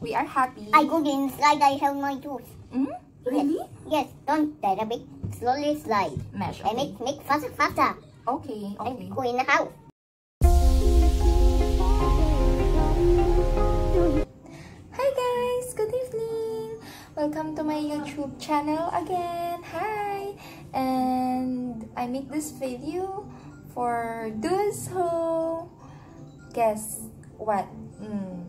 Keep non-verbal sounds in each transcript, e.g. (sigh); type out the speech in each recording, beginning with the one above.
We are happy. I couldn't slide, I have my tooth. Hmm? Really? Yes, don't tell a bit. Slowly slide. Mesh. I Okay. make, make faster, faster. Okay, okay. And go in the house. Hi guys! Good evening! Welcome to my YouTube channel again. Hi! And I make this video for those who guess what? Mm.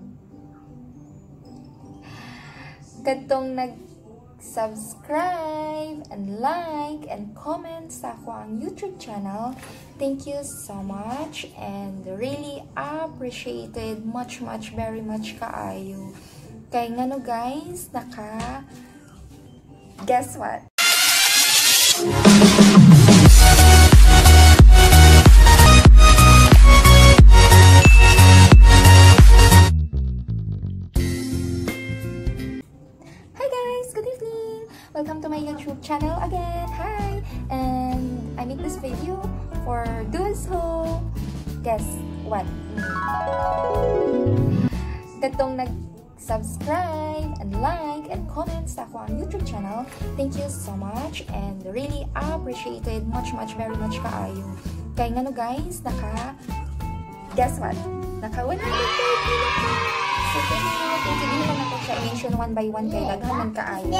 Kadtong nag-subscribe and like and comment sa akong YouTube channel. Thank you so much and really appreciated much much very much kaayo. Kay ngano guys, naka guess what? Welcome to my YouTube channel again. Hi. And I make this video for those who guess what? Katong nag-subscribe and like and comment sa akong YouTube channel. Thank you so much and really appreciated much much very much kaayo. Kay ngano guys, naka guess what? Naka 130 na Dili na ko siya mention one by one kay daghan man kaayo.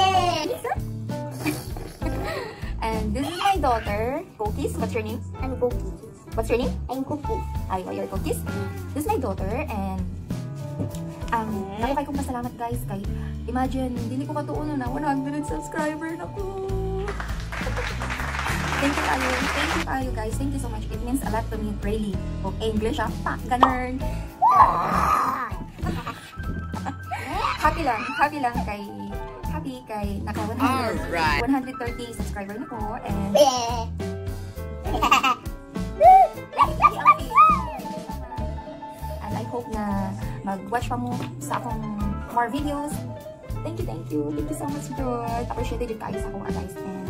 And this is my daughter, Cookies. What's your name? I'm cookie. What's your name? I'm cookie. Ay, oh, your Cookies. This is my daughter and um, ako kay kong pasalamat guys kay imagine dili ko katuuno na 100 subscriber na ko. Thank you kayo. Thank you kayo guys. Thank you so much. It means a lot to me really. Okay, English ah. Pa, ganun. Happy lang. Happy lang kay happy kay naka 100 Alright. 130 subscriber na ko and (laughs) And I hope na mag-watch pa mo sa akong more videos. Thank you, thank you. Thank you so much, George. Appreciated yung kayo sa akong advice. And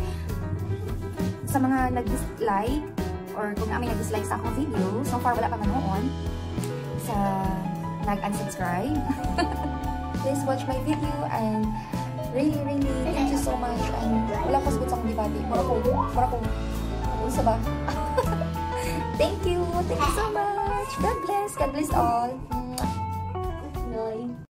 sa mga nag-dislike or kung namin nag-dislike sa akong video, so far wala pa manoon sa nag-unsubscribe. (laughs) Watch my video and really, really, thank you so much. And wala ko sagot sa akong debate. Mura ko, mura ko, unsa ba? (laughs) Thank you. Thank you so much. God bless. God bless all.